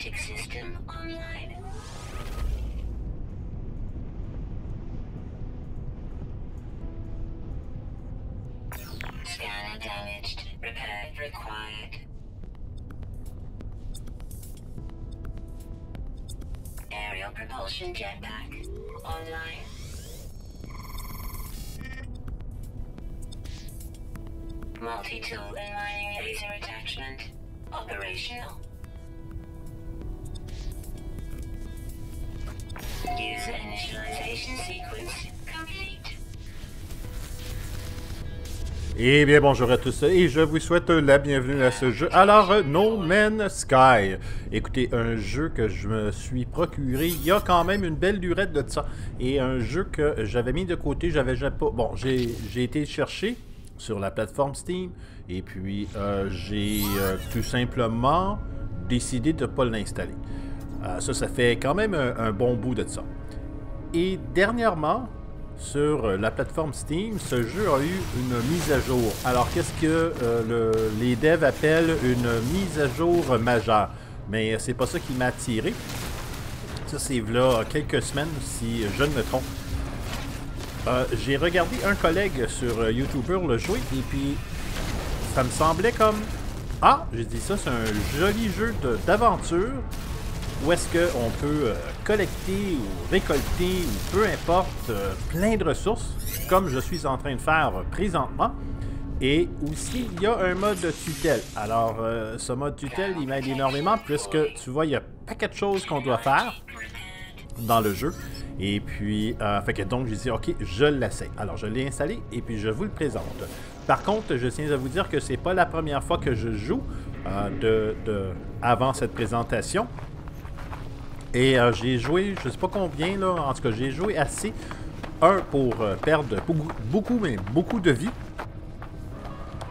Geokinetic system online. Scanner damaged. Repair required. Aerial propulsion jetpack online. Multi-tool and mining laser attachment operational. Eh bien, bonjour à tous et je vous souhaite la bienvenue à ce jeu. Alors, No Man's Sky. Écoutez, un jeu que je me suis procuré il y a quand même une belle durée de ça. Et un jeu que j'avais mis de côté, j'avais pas... Bon, j'ai été chercher sur la plateforme Steam et puis euh, j'ai euh, tout simplement décidé de pas l'installer. Euh, ça, ça fait quand même un, un bon bout de ça. Et dernièrement, sur euh, la plateforme Steam, ce jeu a eu une mise à jour. Alors, qu'est-ce que euh, le- les devs appellent une mise à jour majeure? Mais c'est pas ça qui m'a attiré. Ça, c'est là quelques semaines, si je ne me trompe. Euh, J'ai regardé un collègue sur YouTuber le jouer, et puis ça me semblait comme... Ah, j'ai dit ça, c'est un joli jeu d'aventure où est-ce qu'on peut collecter ou récolter ou peu importe euh, plein de ressources, comme je suis en train de faire présentement. Et aussi, il y a un mode tutelle. Alors, euh, ce mode tutelle, il m'aide énormément puisque tu vois, il y a paquet de choses qu'on doit faire dans le jeu. Et puis, euh, fait que donc, j'ai dit, OK, je l'essaie. Alors, je l'ai installé et puis je vous le présente. Par contre, je tiens à vous dire que c'est pas la première fois que je joue euh, de- avant cette présentation. Et euh, j'ai joué, je sais pas combien, là, en tout cas, j'ai joué assez. Un, pour euh, perdre beaucoup, mais beaucoup de vie.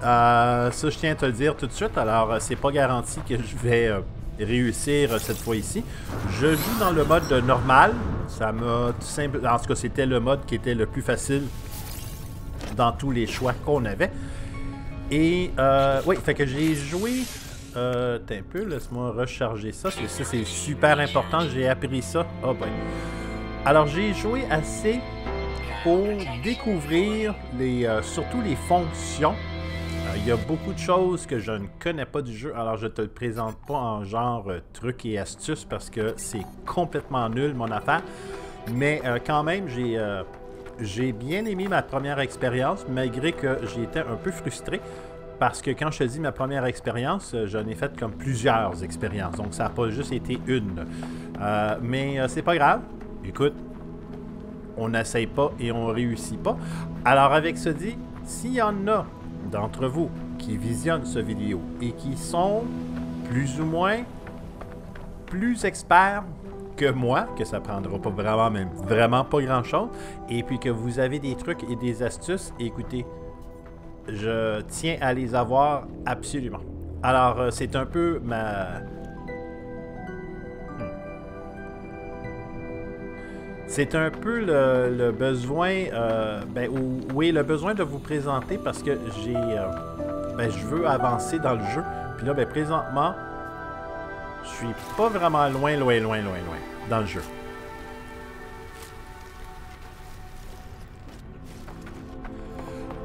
Euh, ça, je tiens à te le dire tout de suite. Alors, c'est pas garanti que je vais réussir cette fois-ci. Je joue dans le mode normal. Ça m'a tout simple. En tout cas, c'était le mode qui était le plus facile dans tous les choix qu'on avait. Et oui, fait que j'ai joué. Euh, un peu, laisse-moi recharger ça. Ça, c'est super important. J'ai appris ça. Ah ben. Alors, j'ai joué assez pour découvrir les, euh, surtout les fonctions. Euh, Il y a beaucoup de choses que je ne connais pas du jeu, alors je te le présente pas en genre euh, trucs et astuces parce que c'est complètement nul mon affaire. Mais euh, quand même, j'ai j'ai bien aimé ma première expérience, malgré que j'ai été un peu frustré. Parce que quand je te dis ma première expérience, euh, j'en ai fait comme plusieurs expériences. Donc ça n'a pas juste été une. Euh, mais euh, c'est pas grave. Écoute, on n'essaye pas et on réussit pas. Alors avec ce dit, s'il y en a d'entre vous qui visionnent ce vidéo et qui sont plus ou moins plus experts que moi, que ça prendra pas vraiment même vraiment pas grand chose, et puis que vous avez des trucs et des astuces, écoutez, je tiens à les avoir absolument. Alors euh, c'est un peu ma C'est un peu le, besoin, euh, ben, ou- oui, le besoin de vous présenter parce que j'ai, euh, ben, je veux avancer dans le jeu. Puis là, ben, présentement, je suis pas vraiment loin, loin, loin, loin, loin dans le jeu.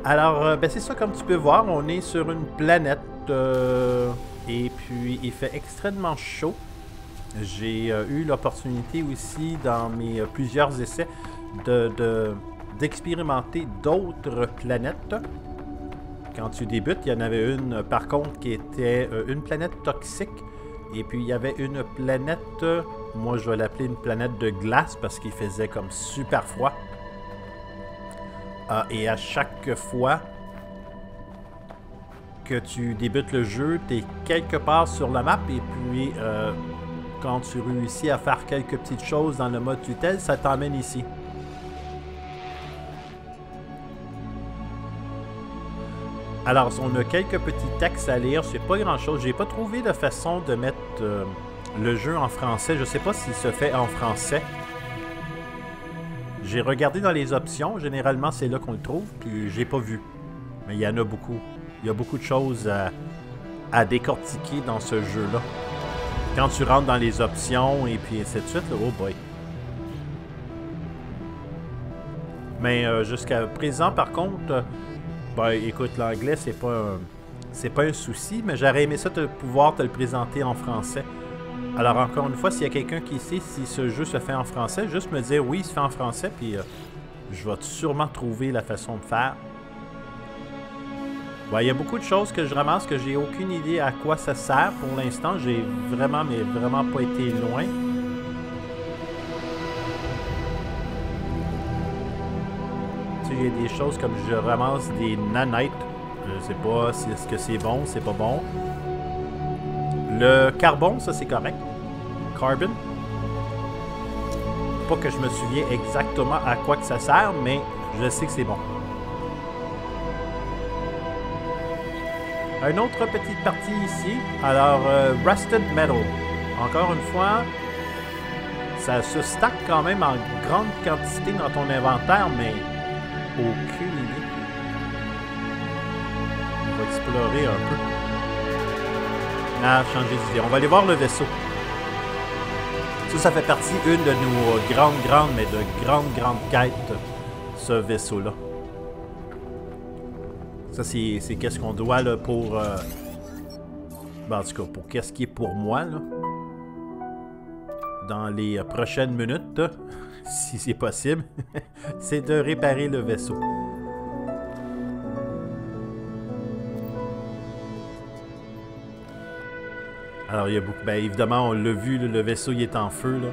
Alors, euh, ben, c'est ça, comme tu peux voir, on est sur une planète euh, et puis il fait extrêmement chaud. J'ai euh, eu l'opportunité aussi dans mes plusieurs essais de, de- d'expérimenter d'autres planètes. Quand tu débutes, il y en avait une par contre qui était une planète toxique. Et puis il y avait une planète, moi je vais l'appeler une planète de glace parce qu'il faisait comme super froid. Ah, et à chaque fois que tu débutes le jeu, tu es quelque part sur la map et puis euh, quand tu réussis à faire quelques petites choses dans le mode tutelle, ça t'emmène ici. Alors, on a quelques petits textes à lire, c'est pas grand chose. J'ai pas trouvé de façon de mettre euh, le jeu en français. Je sais pas s'il se fait en français. J'ai regardé dans les options, généralement c'est là qu'on le trouve, puis j'ai pas vu. Mais il y en a beaucoup. Il y a beaucoup de choses à, à décortiquer dans ce jeu-là. Quand tu rentres dans les options et puis ainsi de suite, oh boy. Mais euh, jusqu'à présent, par contre, euh, ben écoute, l'anglais, c'est pas c'est pas un souci, mais j'aurais aimé ça te pouvoir te le présenter en français. Alors encore une fois, s'il y a quelqu'un qui sait si ce jeu se fait en français, juste me dire oui, il se fait en français, puis euh, je vais sûrement trouver la façon de faire. Il y a beaucoup de choses que je ramasse que j'ai aucune idée à quoi ça sert pour l'instant. J'ai vraiment, mais vraiment pas été loin. Il y a des choses comme je ramasse des nanites. Je sais pas si est-ce que c'est bon, c'est pas bon. Le carbone, ça c'est correct. Carbon. Pas que je me souviens exactement à quoi que ça sert, mais je sais que c'est bon. Une autre petite partie ici. Alors, euh, Rusted Metal. Encore une fois, ça se stack quand même en grande quantité dans ton inventaire, mais aucune idée. On va explorer un peu. Changer d'idée. On va aller voir le vaisseau. Ça, ça fait partie une de nos grandes, grandes, mais de grandes, grandes quêtes, ce vaisseau-là. Ça, c'est qu'est-ce qu'on doit là, pour... euh, ben, en tout cas, pour qu'est-ce qui est pour moi, là. Dans les prochaines minutes, si c'est possible, c'est de réparer le vaisseau. Alors, il y a beaucoup... Ben, évidemment, on l'a vu, le vaisseau, il est en feu, là.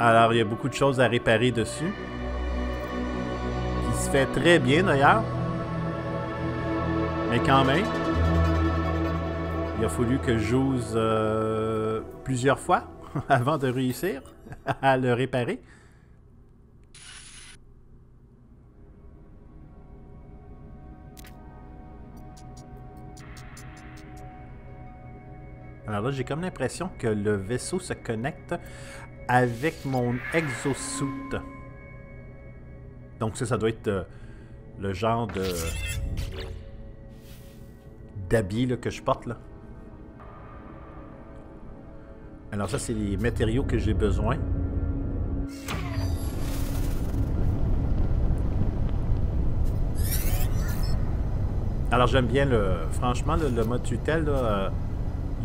Alors, il y a beaucoup de choses à réparer dessus. Qui se fait très bien, d'ailleurs. Mais quand même, il a fallu que j'ose euh, plusieurs fois avant de réussir à le réparer. Alors là, j'ai comme l'impression que le vaisseau se connecte avec mon exosuit. Donc ça, ça doit être euh, le genre de d'habits là, que je porte là. Alors ça, c'est les matériaux que j'ai besoin. Alors j'aime bien le... Franchement, le, le mode tutelle, là, euh,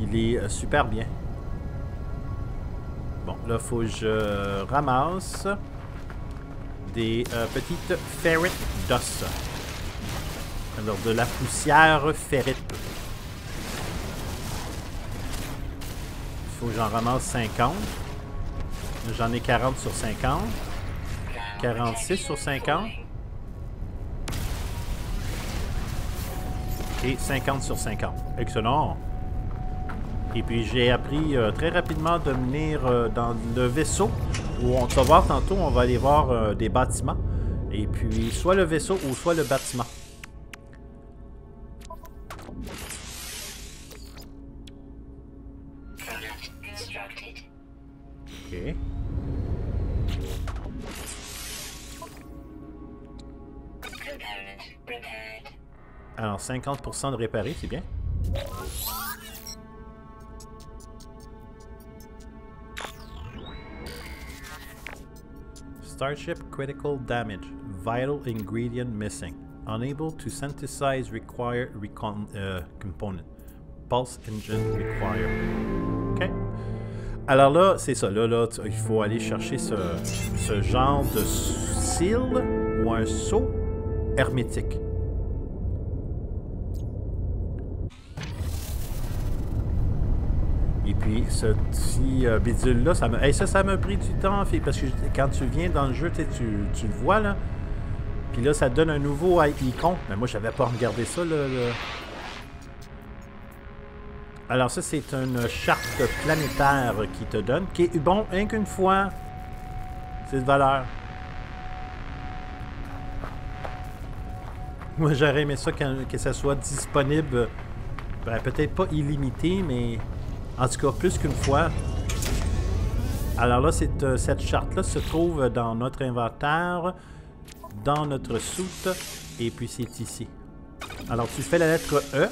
il est euh, super bien. Bon, là, faut que je ramasse des euh, petites ferret d'os. Alors, de la poussière ferrite. Faut que j'en ramasse 50. J'en ai 40 sur 50. 46 sur 50. Et 50 sur 50. Excellent. Et puis j'ai appris euh, très rapidement de venir euh, dans le vaisseau où on va voir tantôt, on va aller voir euh, des bâtiments. Et puis soit le vaisseau ou soit le bâtiment. Ok. Alors 50% de réparer, c'est bien. Starship critical damage. Vital ingredient missing. Unable to synthesize required recon euh, component. Pulse engine required. OK. Alors là, c'est ça. Là, là, il faut aller chercher ce, ce genre de seal ou un seau hermétique. Et puis, ce petit euh, bidule-là, ça m'a hey, ça, ça m'a pris du temps, parce que quand tu viens dans le jeu, tu, tu, le vois, là. Puis là, ça donne un nouveau icon. Mais moi, j'avais pas regardé ça, là. là. Alors ça, c'est une charte planétaire qui te donne, qui est bon, rien qu'une fois. C'est de valeur. Moi, j'aurais aimé ça quand- que ça soit disponible, ben, peut-être pas illimité, mais en tout cas plus qu'une fois. Alors là, cette, euh, cette charte-là se trouve dans notre inventaire, dans notre soute, et puis c'est ici. Alors tu fais la lettre E.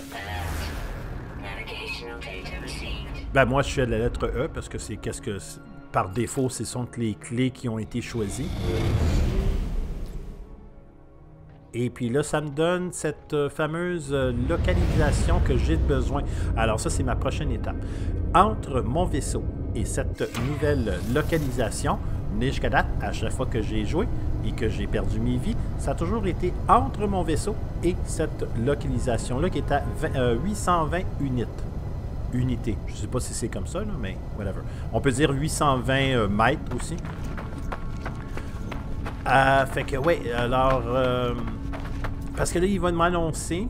Ben, moi, je à la lettre E parce que c'est qu'est-ce que. Par défaut, ce sont les clés qui ont été choisies. Et puis là, ça me donne cette euh, fameuse euh, localisation que j'ai besoin. Alors ça, c'est ma prochaine étape. Entre mon vaisseau et cette nouvelle localisation, jusqu'à date, à chaque fois que j'ai joué et que j'ai perdu mes vies, ça a toujours été entre mon vaisseau et cette localisation-là qui est à 20, euh, 820 unités. Unités. Je sais pas si c'est comme ça, là, mais whatever. On peut dire 820 euh, mètres aussi. Euh, fait que, ouais, alors... parce que là, il va m'annoncer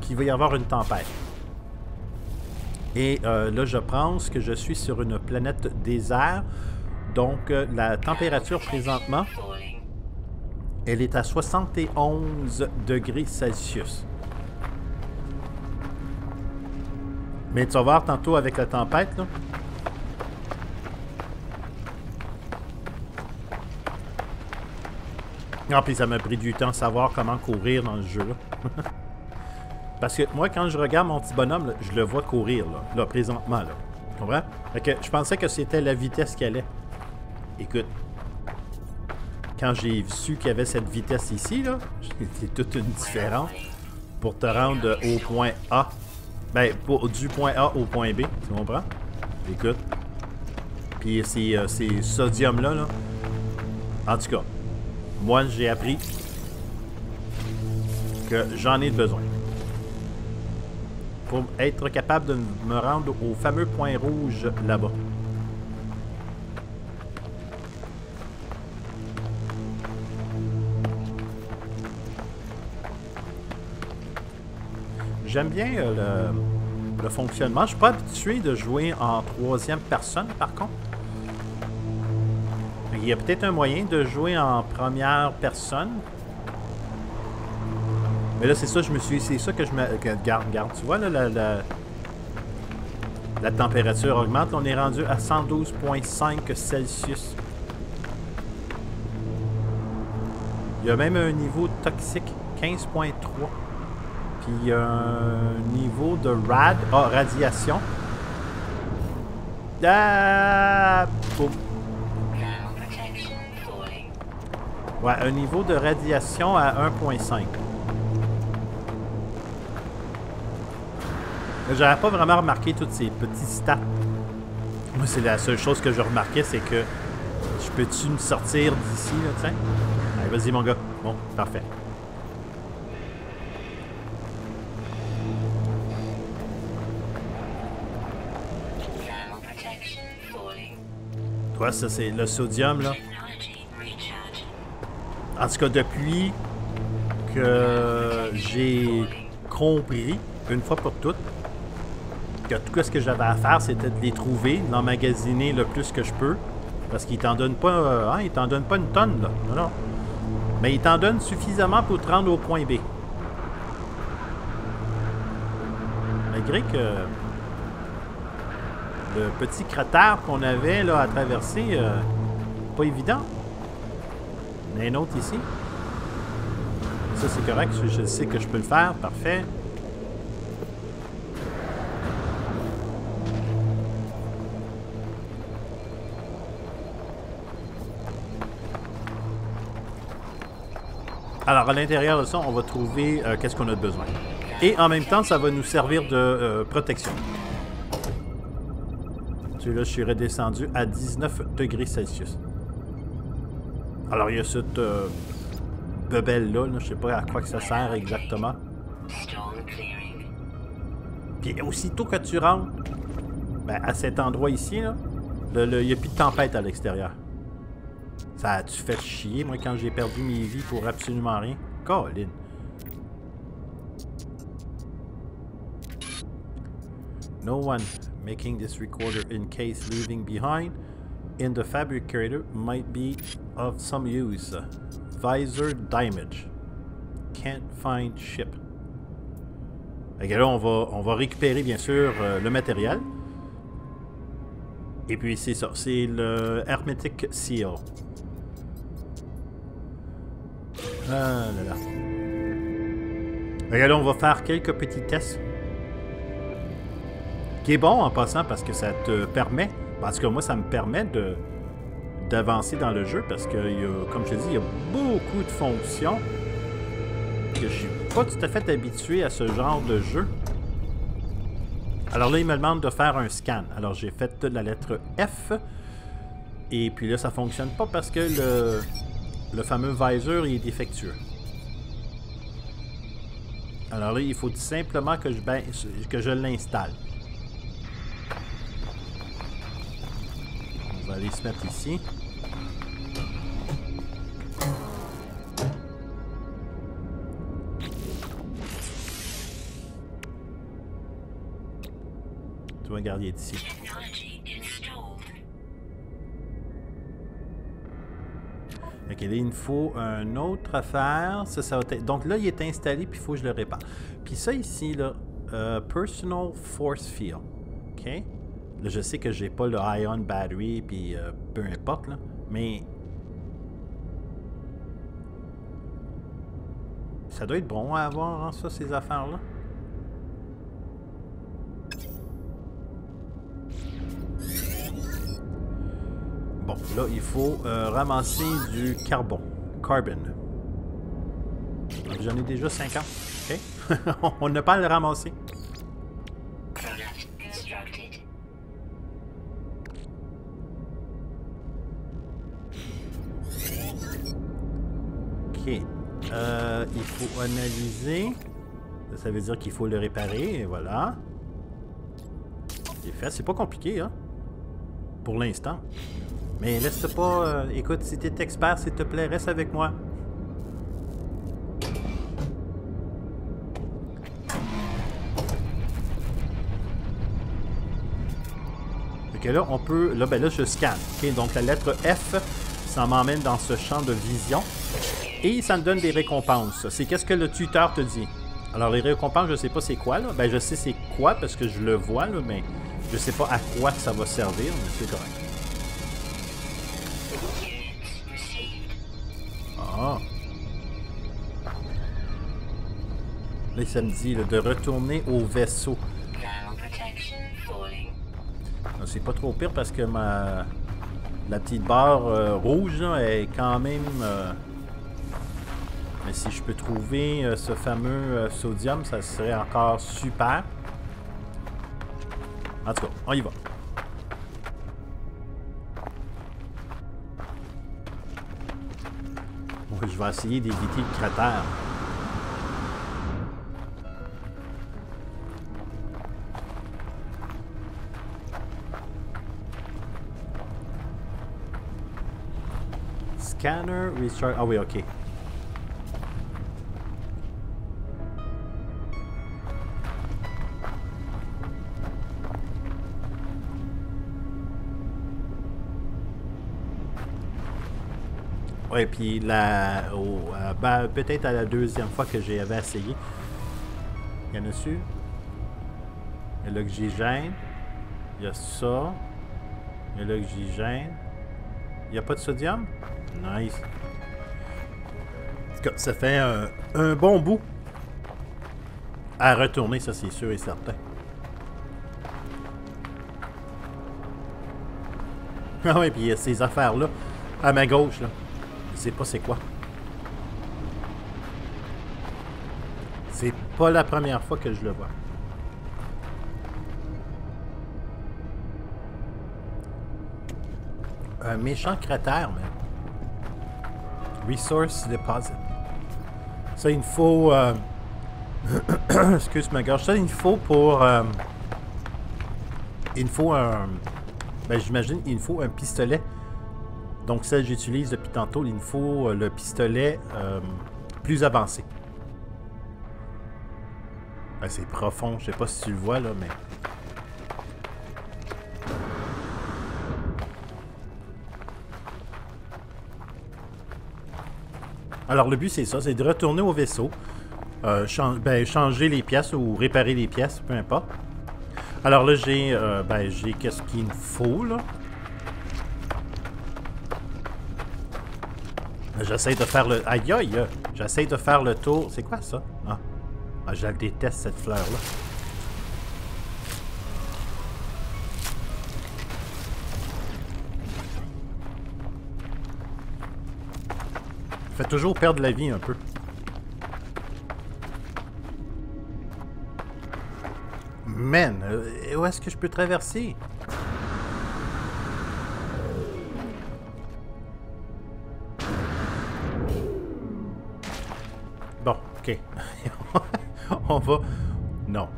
qu'il va y avoir une tempête. Et euh, là, je pense que je suis sur une planète désert. Donc, euh, la température présentement, elle est à 71 degrés Celsius. Mais tu vas voir tantôt avec la tempête, là. Non, puis ça m'a pris du temps de savoir comment courir dans le jeu. Parce que moi, quand je regarde mon petit bonhomme, je le vois courir, là, là présentement. Là. Tu comprends? Fait que je pensais que c'était la vitesse qu'il allait. Écoute, quand j'ai su qu'il y avait cette vitesse ici, là, c'est toute une différence pour te rendre au point A. Ben, pour- du point A au point B, tu comprends? Écoute. Puis ces, euh, ces sodiums-là, là, en tout cas, moi, j'ai appris que j'en ai besoin. Pour être capable de me rendre au fameux point rouge là-bas. J'aime bien euh, le, fonctionnement. Je suis pas habitué de jouer en troisième personne, par contre. Il y a peut-être un moyen de jouer en première personne. Mais là, c'est ça, je me suis. C'est ça que je me. que- Garde, garde. Tu vois, là, la, la, la température augmente. On est rendu à 112,5 Celsius. Il y a même un niveau toxique, 15,3. Puis il y un niveau de rad, ah, radiation. Ah! Boum. Ouais, un niveau de radiation à 1.5. Mais J'avais pas vraiment remarqué tous ces petits stats. Moi, c'est la seule chose que je remarquais, c'est que je peux-tu me sortir d'ici, là, tiens? Allez, vas-y, mon gars. Bon, parfait. Toi, ça, c'est le sodium, là. En tout cas, depuis que j'ai compris, une fois pour toutes, que tout ce que j'avais à faire, c'était de les trouver, de l'emmagasiner le plus que je peux. Parce qu'il t'en pas. euh, hein, t'en donne pas une tonne, là. Non, non. Mais il t'en donne suffisamment pour te rendre au point B. Malgré que le petit cratère qu'on avait là à traverser, euh, pas évident. Il y en a un autre ici. Ça, c'est correct. Je, sais que je peux le faire. Parfait. Alors, à l'intérieur de ça, on va trouver euh, qu'est-ce qu'on a besoin. Et en même temps, ça va nous servir de euh, protection. Celui-là, je suis redescendu à 19 degrés Celsius. Alors, il y a cette euh, bebelle-là, là, je sais pas à quoi que ça sert exactement. Puis aussitôt que tu rentres ben, à cet endroit ici, là, il n'y a plus de tempête à l'extérieur. Ça a-tu fait chier, moi, quand j'ai perdu mes vies pour absolument rien? Colin. No one making this recorder in case leaving behind in the fabricator might be of some use. Visor damage. Can't find ship. Là, on va, on va récupérer bien sûr euh, le matériel. Et puis c'est ça, c'est le Hermetic Seal. Ah là là. Là, on va faire quelques petits tests. Qui est bon en passant parce que ça te permet, parce que moi, ça me permet de d'avancer dans le jeu parce que, y a, comme je te dis, il y a beaucoup de fonctions que je suis pas tout à fait habitué à ce genre de jeu. Alors là, il me demande de faire un scan. Alors j'ai fait la lettre F. Et puis là, ça fonctionne pas parce que le, le fameux visor il est défectueux. Alors là, il faut tout simplement que je, baisse- que je l'installe. Va aller se mettre ici. Tu vas garder ici. Technology installed. Ok, là, il me faut un autre affaire. Ça, ça va être- Donc là, il est installé, puis il faut que je le répare. Puis ça ici, là, euh, Personal Force Field. Ok? Je sais que j'ai pas le Ion Battery, puis euh, peu importe, là. Mais. Ça doit être bon à avoir, hein, ça, ces affaires-là. Bon, là, il faut euh, ramasser du carbone. Carbon. J'en ai déjà 50. OK? On n'a pas à le ramasser. Analyser. Ça, veut dire qu'il faut le réparer. Voilà. C'est fait. C'est pas compliqué, hein? Pour l'instant. Mais laisse pas... euh, écoute, si t'es expert, s'il te plaît, reste avec moi. Ok, là, on peut... Là, ben là, je scanne. Ok, donc la lettre F, ça m'emmène dans ce champ de vision. Et ça me donne des récompenses. C'est qu'est-ce que le tuteur te dit? Alors, les récompenses, je sais pas c'est quoi, là. Ben, je sais c'est quoi parce que je le vois, là, mais je sais pas à quoi ça va servir, mais c'est correct. Ah. Là, ça me dit de retourner au vaisseau. C'est pas trop pire parce que ma la petite barre euh, rouge là, est quand même. euh, Mais si je peux trouver euh, ce fameux euh, sodium, ça serait encore super. En tout cas, on y va. Je vais essayer d'éviter le cratère. Scanner, restart. Ah oui, ok. Ouais, puis la, au- euh, ben, peut-être à la deuxième fois que j'avais essayé. Il y en a su. Il y a l'oxygène. Il y a ça. Il y a l'oxygène. Il n'y a pas de sodium? Nice. En tout cas, ça fait un, un bon bout à retourner, ça c'est sûr et certain. Ah oui, puis il y a ces affaires-là à ma gauche, là. Je sais pas c'est quoi. C'est pas la première fois que je le vois. Un méchant cratère, même. Resource Deposit. Ça, il faut... euh, Excuse ma gorge. Ça, il me faut pour... euh, Il faut un... Ben, j'imagine, il faut un pistolet. Donc, ça, j'utilise depuis tantôt. Il me faut euh, le pistolet euh, plus avancé. Ben, c'est profond. Je sais pas si tu le vois, là, mais... Alors, le but, c'est ça, c'est de retourner au vaisseau, euh, ben, changer les pièces ou réparer les pièces, peu importe. Alors là, j'ai ben, j'ai qu'est-ce qu'il me faut, là. J'essaie de faire le... Aïe aïe! J'essaie de faire le tour... C'est quoi ça? Ah. ah, je la déteste cette fleur-là. Fait toujours perdre la vie un peu. Man, euh, où est-ce que je peux traverser? On va... Non.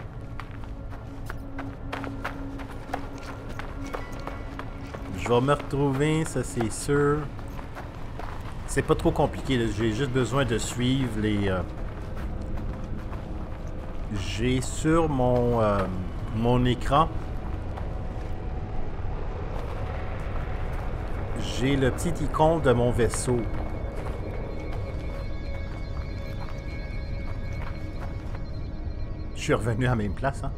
Je vais me retrouver, ça c'est sûr. C'est pas trop compliqué, j'ai juste besoin de suivre les... euh, J'ai sur mon, euh, mon écran... J'ai le petit icône de mon vaisseau. Suis revenu à la même place, hein?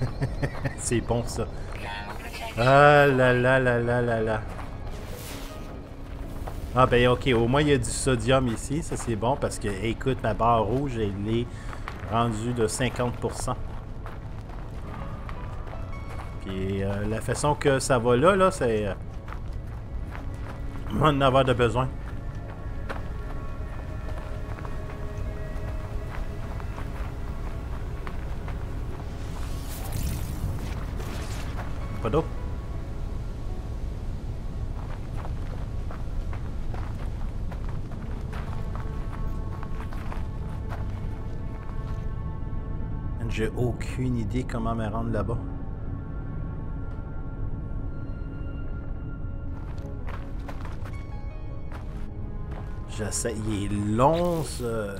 C'est bon, ça. Ah là là là là là là. Ah ben ok, au moins il y a du sodium ici, ça c'est bon parce que écoute, ma barre rouge elle est rendue de 50%. Puis euh, la façon que ça va là, là, c'est... Euh, on en avoir de besoin. J'ai aucune idée comment me rendre là-bas. J'essaie. Il est long, ce...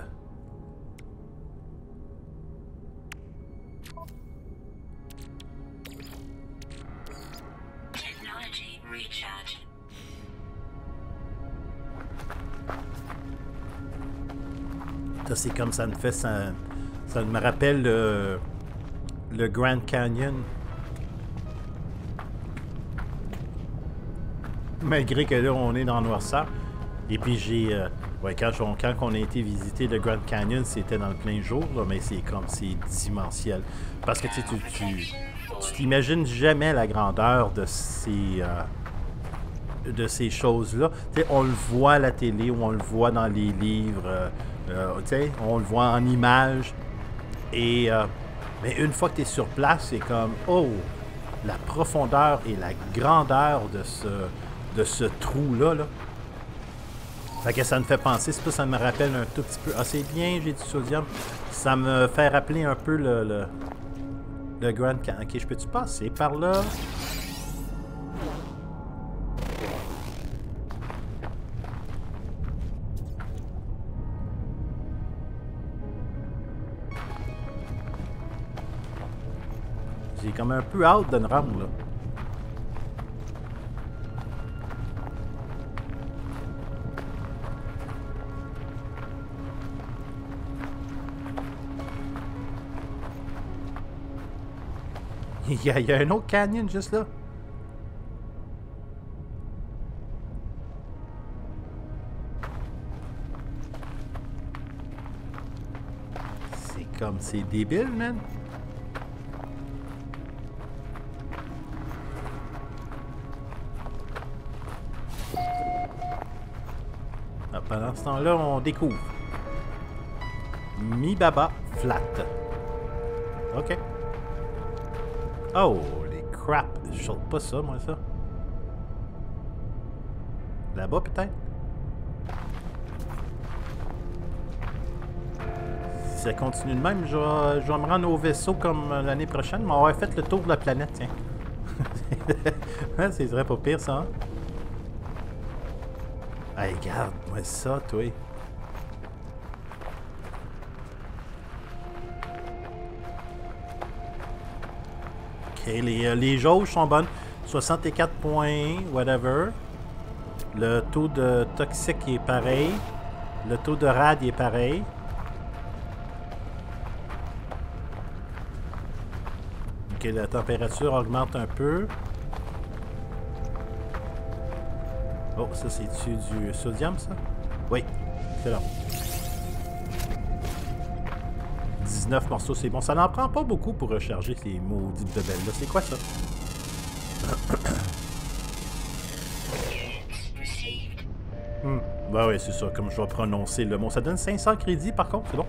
c'est comme ça me fait. Ça, me rappelle le, Grand Canyon. Malgré que là, on est dans noirceur. Et puis, j'ai. euh, ouais, quand, on, quand a été visiter le Grand Canyon, c'était dans le plein jour, là, mais c'est comme. C'est dimensionnel. Parce que tu tu. t'imagines jamais la grandeur de ces. euh, de ces choses-là. On le voit à la télé ou on le voit dans les livres, euh, on le voit en images. Et, euh, mais une fois que tu es sur place, c'est comme, oh, la profondeur et la grandeur de ce, de ce trou-là. Là. Fait que ça me fait penser, c'est ça me rappelle un tout petit peu. Ah, c'est bien, j'ai du sodium. Ça me fait rappeler un peu le, le, le Grand Canyon. Ok, je peux-tu passer par là? Comme un peu hâte de me rendre là. Il y, a, il y a un autre canyon juste là. C'est comme, c'est débile, man. Temps-là, on découvre. Mi Baba Flat. Ok. Oh, les crap. Je saute pas ça, moi, ça. Là-bas, peut-être? Si ça continue de même, je vais, me rendre au vaisseau comme l'année prochaine. Mais on va fait le tour de la planète, tiens. C'est vrai pas pire, ça, hein? Hey, regarde-moi ça, toi. Ok, les, euh, les jauges sont bonnes. 64 points, whatever. Le taux de toxique est pareil. Le taux de rad est pareil. Ok, la température augmente un peu. Oh, ça c'est-tu du sodium, ça? Oui, c'est là. 19 morceaux, c'est bon. Ça n'en prend pas beaucoup pour recharger ces maudites bebelles-là. C'est quoi ça? Hmm. Ben oui, c'est ça, comme je vais prononcer le mot. Ça donne 500 crédits, par contre, c'est bon?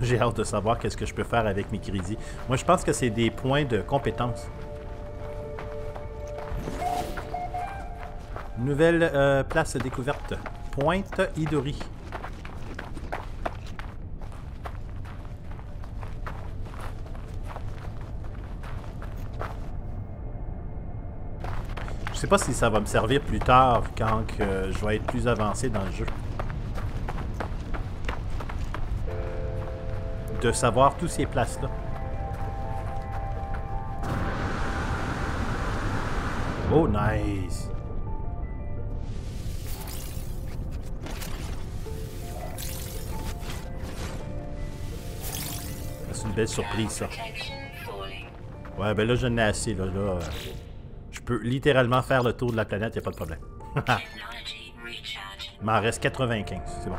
J'ai hâte de savoir qu'est-ce que je peux faire avec mes crédits. Moi, je pense que c'est des points de compétence. Nouvelle euh, place découverte. Pointe Idori. Je sais pas si ça va me servir plus tard quand je vais être plus avancé dans le jeu. De savoir tous ces places-là. Oh, nice! Surprise, ça. Ouais, ben là, je n'ai assez, là. là je peux littéralement faire le tour de la planète, y a pas de problème. Il m'en reste 95, c'est bon.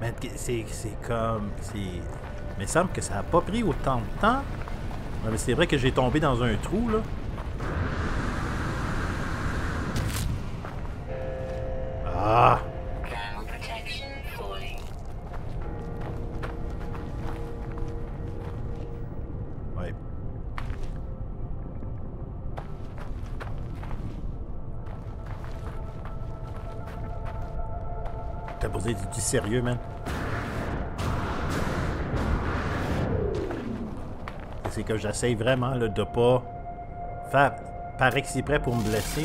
Mais c'est comme... Mais il semble que ça a pas pris autant de temps. Mais c'est vrai que j'ai tombé dans un trou, là. T'as posé du, du sérieux, man. C'est que j'essaye vraiment là, de pas faire par exprès pour me blesser.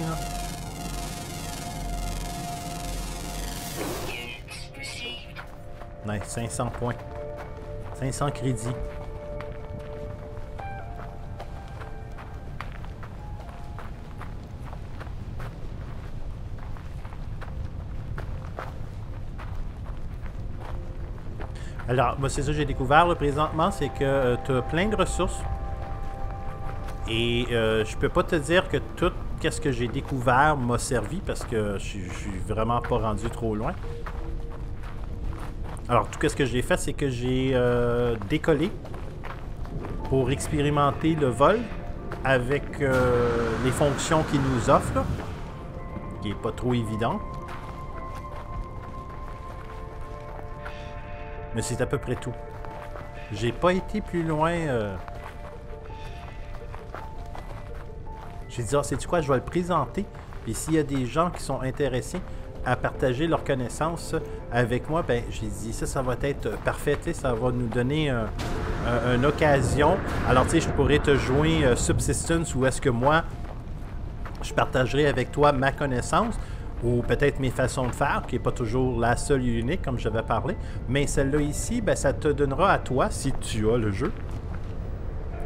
Là. Nice, 500 points. 500 crédits. Alors, moi, c'est ça que j'ai découvert présentement, c'est que tu as plein de ressources. Et euh, je peux pas te dire que tout ce que j'ai découvert m'a servi parce que je suis- vraiment pas rendu trop loin. Alors, tout ce que j'ai fait, c'est que j'ai euh, décollé pour expérimenter le vol avec euh, les fonctions qu'il nous offre, qui est pas trop évident. Mais c'est à peu près tout. J'ai pas été plus loin. euh. J'ai dit, ah, sais-tu quoi, je vais le présenter. Et s'il y a des gens qui sont intéressés à partager leurs connaissances avec moi, ben j'ai dit, ça, ça va être parfait. Ça va nous donner un- un- une occasion. Alors, tu sais, je pourrais te jouer euh, Subsistence ou est-ce que moi, je partagerai avec toi ma connaissance ou peut-être mes façons de faire, qui n'est pas toujours la seule et unique, comme j'avais parlé. Mais celle-là ici, ben, ça te donnera à toi, si tu as le jeu,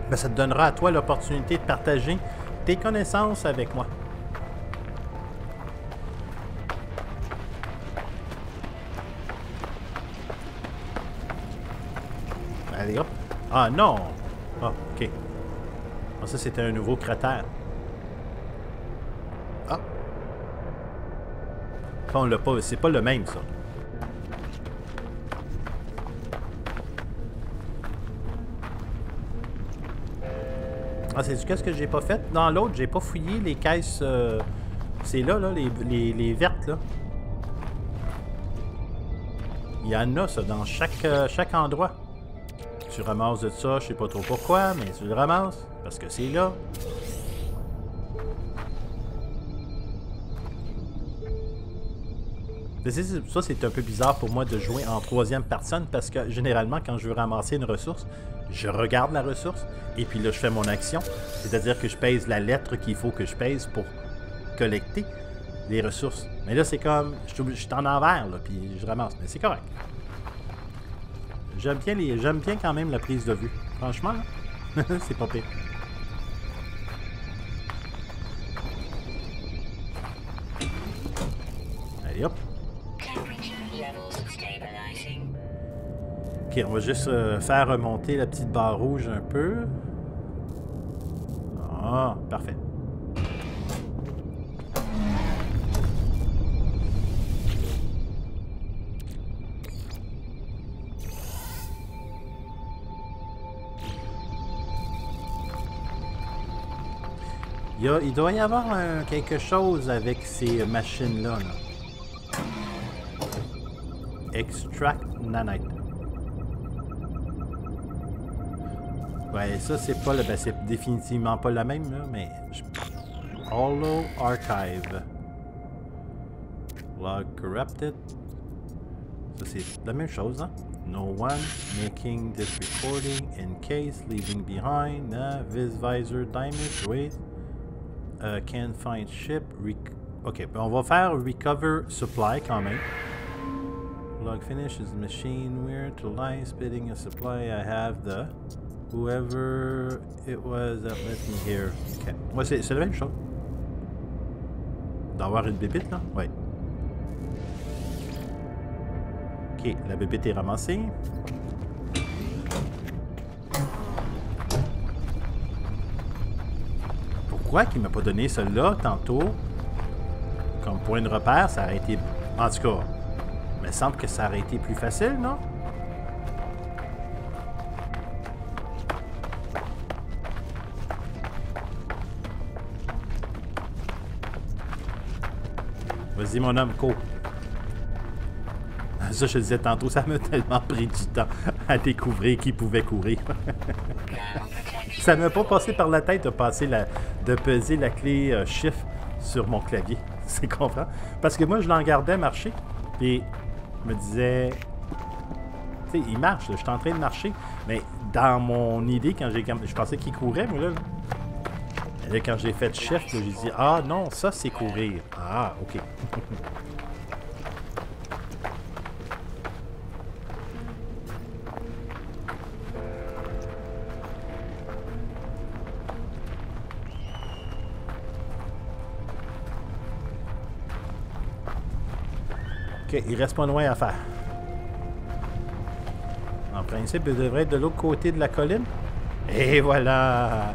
ben, ça te donnera à toi l'opportunité de partager tes connaissances avec moi. Allez hop. Ah non! Ah, ok. Ah, ça, c'était un nouveau cratère. On l'a pas. C'est pas le même, ça. Ah, c'est du qu'est-ce que j'ai pas fait? Dans l'autre, j'ai pas fouillé les caisses. euh, C'est là, là, les, les, les vertes, là. Il y en a, ça, dans chaque, euh, chaque endroit. Tu ramasses de ça, je sais pas trop pourquoi, mais tu le ramasses parce que c'est là. Ça, c'est un peu bizarre pour moi de jouer en troisième personne parce que généralement, quand je veux ramasser une ressource, je regarde la ressource et puis là, je fais mon action. C'est-à-dire que je pèse la lettre qu'il faut que je pèse pour collecter les ressources. Mais là, c'est comme. Je suis en envers, là, puis je ramasse. Mais c'est correct. J'aime bien, les... Bien quand même la prise de vue. Franchement, c'est pas pire. On va juste euh, faire remonter la petite barre rouge un peu. Ah, parfait. Il, a, il, doit y avoir un, quelque chose avec ces machines-là. Extract nanite. Ouais, ça c'est pas le. Ben, c'est définitivement pas la même, mais. je- Hollow Archive. Log corrupted. Ça c'est la même chose, hein? No one making this recording in case leaving behind vis visor damage. Wait. Uh, can find ship. Rec ok, ben on va faire recover supply quand même. Log finish is machine where to lie spitting a supply. I have the whoever it was that let me here. Ouais, c'est la même chose. D'avoir une bébite là? Ouais. Ok, la bébite est ramassée. Pourquoi qu'il m'a pas donné celui-là tantôt? Comme point de repère? Ça aurait été. En tout cas, il me semble que ça aurait été plus facile, non? Mon homme, cours. Ça, je le disais tantôt, ça m'a tellement pris du temps à découvrir qui pouvait courir. Ça m'a pas passé par la tête de, passer la, de peser la clé euh, Shift sur mon clavier. C'est comprends? Parce que moi, je l'en gardais marcher. Puis, je me disais. Tu sais, il marche, je suis en train de marcher. Mais dans mon idée, quand j'ai. Je pensais qu'il courait, mais là. Et quand j'ai fait là, j'ai dit Ah non, ça, c'est courir. Ah, ok. Ok, il reste pas loin à faire. En principe, il devrait être de l'autre côté de la colline. Et voilà!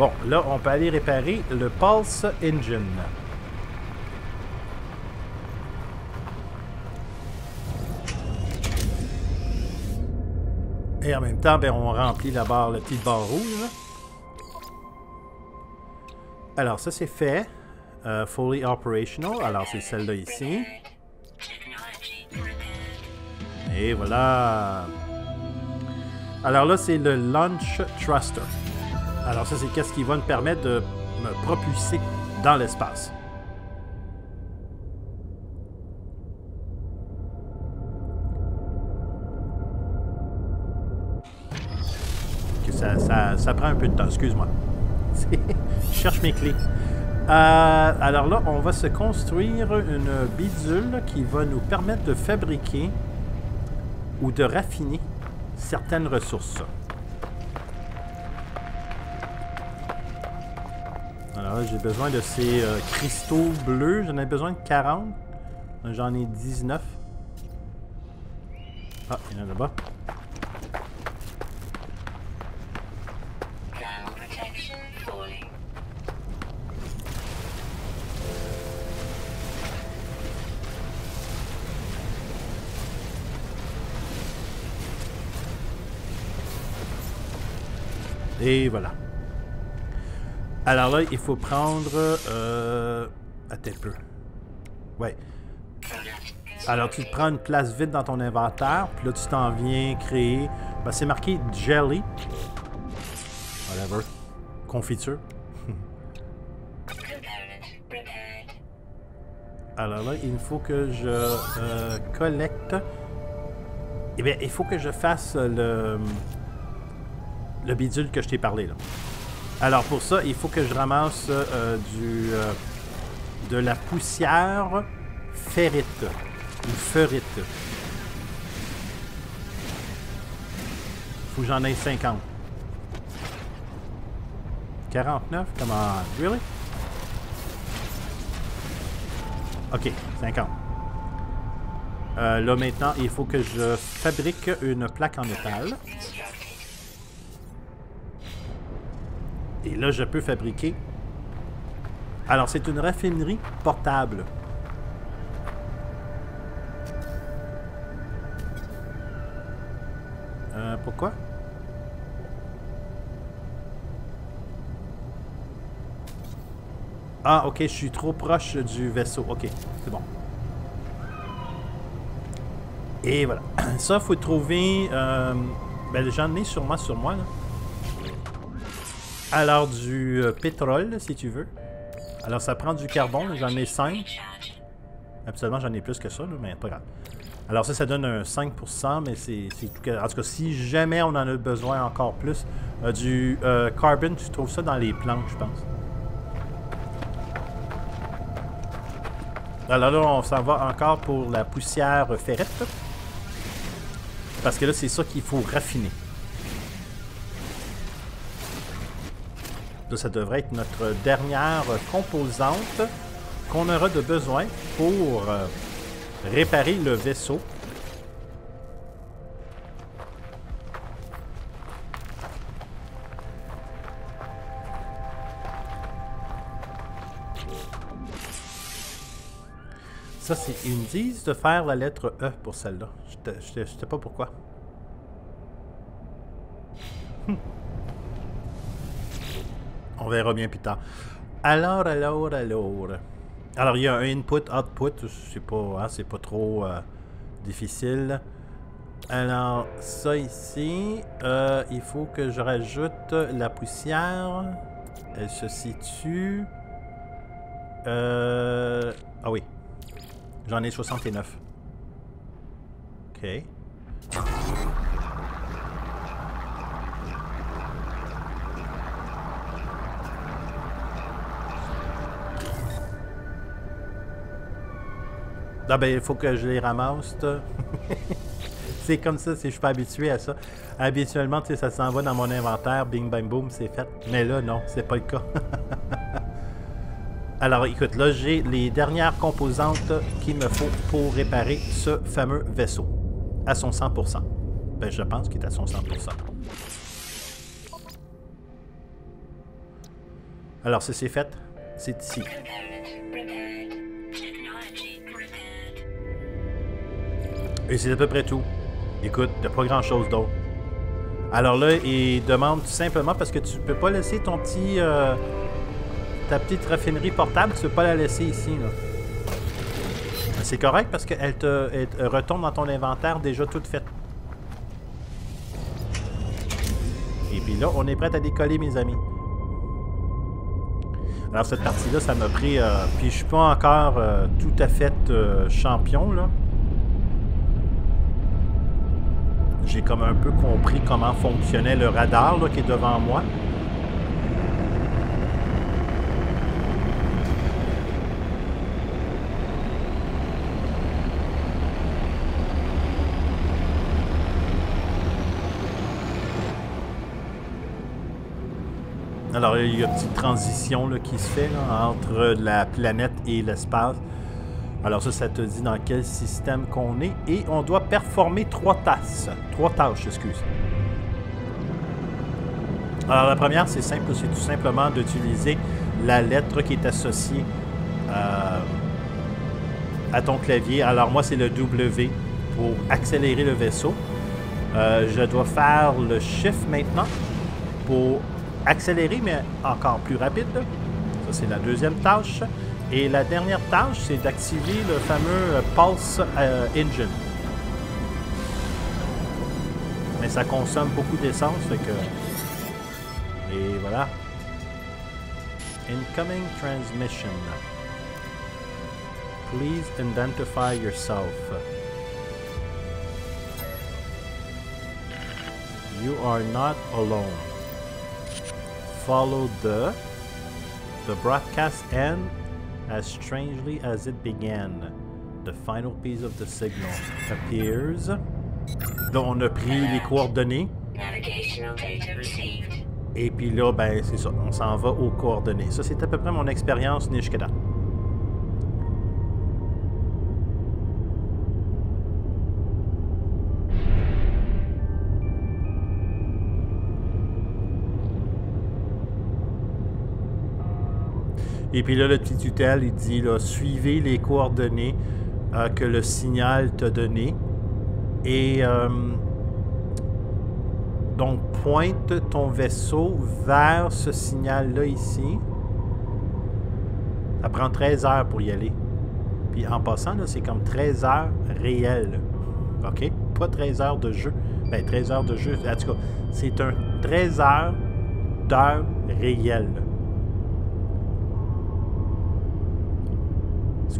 Bon, là, on peut aller réparer le Pulse Engine. Et en même temps, ben, on remplit la barre, le petit barre rouge. là. Alors, ça, c'est fait. Euh, fully operational. Alors, c'est celle-là ici. Et voilà. Alors là, c'est le Launch Thruster. Alors ça, c'est qu'est-ce qui va me permettre de me propulser dans l'espace. Ça, prend un peu de temps, excuse-moi. Je cherche mes clés. Euh, alors là, on va se construire une bidule qui va nous permettre de fabriquer ou de raffiner certaines ressources. Alors là, j'ai besoin de ces euh, cristaux bleus. J'en ai besoin de 40. J'en ai 19. Ah, il y en a là-bas. Et voilà. Alors là, il faut prendre... Euh... Attends un peu. Ouais. Alors, tu prends une place vide dans ton inventaire, puis là, tu t'en viens créer. Ben, c'est marqué jelly. Whatever. Confiture. Alors là, il faut que je euh, collecte. Eh bien, il faut que je fasse le, le bidule que je t'ai parlé. Là. Alors pour ça, il faut que je ramasse euh, du, euh, de la poussière ferrite ou ferrite. Faut que j'en aie 50. 49? Come on, really? Ok, 50. Euh, là maintenant, il faut que je fabrique une plaque en métal. Et là, je peux fabriquer. Alors, c'est une raffinerie portable. Euh, pourquoi? Ah, ok, je suis trop proche du vaisseau. Ok, c'est bon. Et voilà. Ça, faut trouver... Euh, ben, j'en ai sûrement sur moi, là. Alors, du euh, pétrole, si tu veux. Alors, ça prend du carbone. J'en ai 5. Recharge. Absolument, j'en ai plus que ça, là, mais pas grave. Alors ça, ça donne un 5%, mais c'est tout. que- En tout cas, si jamais on en a besoin encore plus, euh, du euh, carbone, tu trouves ça dans les plantes, je pense. Alors là, on s'en va encore pour la poussière ferrette. Parce que là, c'est ça qu'il faut raffiner. Ça devrait être notre dernière composante qu'on aura de besoin pour euh, réparer le vaisseau. Ça, c'est. Ils me disent de faire la lettre E pour celle-là. Je je sais pas pourquoi. Verra bien plus tard. Alors, alors, alors. Alors, il y a un input-output. C'est pas, hein, c'est pas trop euh, difficile. Alors, ça ici, euh, il faut que je rajoute la poussière. Elle se situe. Euh, ah oui. J'en ai 69. Ok. Ah ben, il faut que je les ramasse. c'est comme ça, c'est- je suis pas habitué à ça. Habituellement, tu sais, ça s'en va dans mon inventaire, bing bang boom, c'est fait. Mais là, non, c'est pas le cas. Alors, écoute, là, j'ai les dernières composantes qu'il me faut pour réparer ce fameux vaisseau. À son 100%. Ben, je pense qu'il est à son 100%. Alors, ça, c'est fait. C'est ici. Et c'est à peu près tout. Écoute, il n'y a pas grand chose d'autre. Alors là, il demande tout simplement parce que tu peux pas laisser ton petit. euh, ta petite raffinerie portable, tu peux pas la laisser ici. là. C'est correct parce qu'elle te, elle te retombe dans ton inventaire déjà toute faite. Et puis là, on est prêt à décoller, mes amis. Alors cette partie-là, ça m'a pris. euh, puis je suis pas encore euh, tout à fait euh, champion là. J'ai comme un peu compris comment fonctionnait le radar là, qui est devant moi. Alors, il y a une petite transition là, qui se fait entre la planète et l'espace. Alors ça, ça te dit dans quel système qu'on est. Et on doit performer trois tâches. Trois tâches, excuse. Alors la première, c'est simple, c'est tout simplement d'utiliser la lettre qui est associée euh, à ton clavier. Alors moi, c'est le W pour accélérer le vaisseau. Euh, je dois faire le shift maintenant pour accélérer, mais encore plus rapide. Ça, c'est la deuxième tâche. Et la dernière tâche, c'est d'activer le fameux Pulse euh, Engine. Mais ça consomme beaucoup d'essence. Et voilà. Incoming transmission. Please identify yourself. You are not alone. Follow the the broadcast end as strangely as it began. The final piece of the signal appears. Là, on a pris les coordonnées. Et puis là, ben, c'est ça. On s'en va aux coordonnées. Ça, c'est à peu près mon expérience née jusqu'à date. Et puis là, le petit tutel, il dit là, suivez les coordonnées euh, que le signal t'a données. Et euh, donc, pointe ton vaisseau vers ce signal-là ici. Ça prend 13 heures pour y aller. Puis en passant, là, c'est comme 13 heures réelles. OK? Pas 13 heures de jeu. Ben, 13 heures de jeu. En tout cas, c'est un 13 heures d'heures réelles.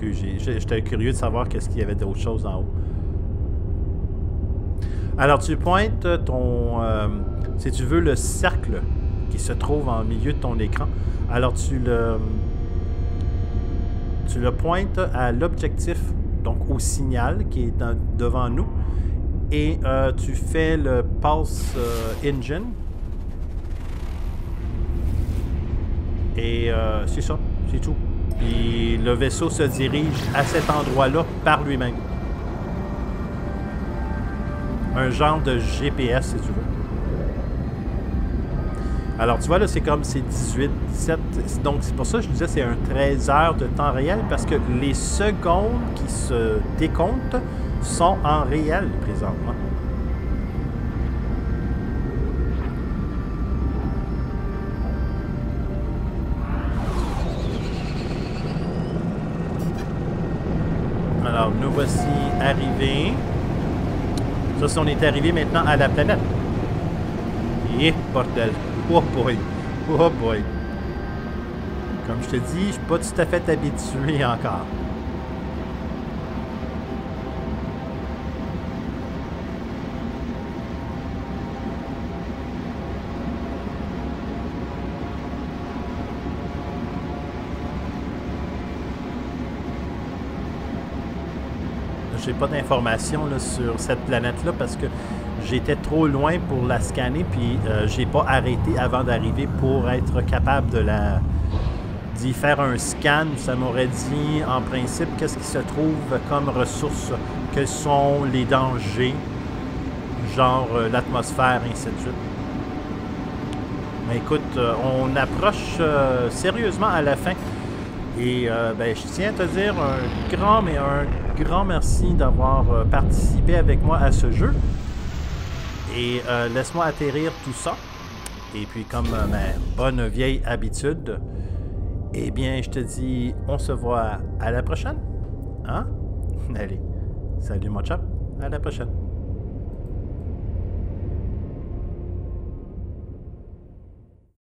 J'étais curieux de savoir qu'est-ce qu'il y avait d'autre chose en haut. Alors, tu pointes ton, euh, si tu veux, le cercle qui se trouve en milieu de ton écran. Alors, tu le, tu le pointes à l'objectif, donc au signal qui est devant nous, et euh, tu fais le pulse euh, engine. Et c'est ça, c'est tout. Puis le vaisseau se dirige à cet endroit-là par lui-même. Un genre de GPS, si tu veux. Alors, tu vois, là, c'est comme c'est 18, 17. Donc, c'est pour ça que je disais c'est un 13 heures de temps réel parce que les secondes qui se décomptent sont en réel présentement. Voici arrivés. Ça, c'est on est arrivé maintenant à la planète. Eh, bordel. Oh boy. Oh boy. Comme je te dis, je suis pas tout à fait habitué encore. J'ai pas d'informations sur cette planète-là parce que j'étais trop loin pour la scanner puis euh, j'ai pas arrêté avant d'arriver pour être capable de la d'y faire un scan. Ça m'aurait dit en principe qu'est-ce qui se trouve comme ressources, quels sont les dangers, genre euh, l'atmosphère, ainsi de suite. Mais écoute, euh, on approche sérieusement à la fin. Et ben, je tiens à te dire un grand, mais un grand merci d'avoir euh, participé avec moi à ce jeu. Et euh, laisse-moi atterrir tout ça. Et puis, comme euh, ma bonne vieille habitude, eh bien, je te dis, on se voit à la prochaine. Hein? Allez, salut mon chap, à la prochaine.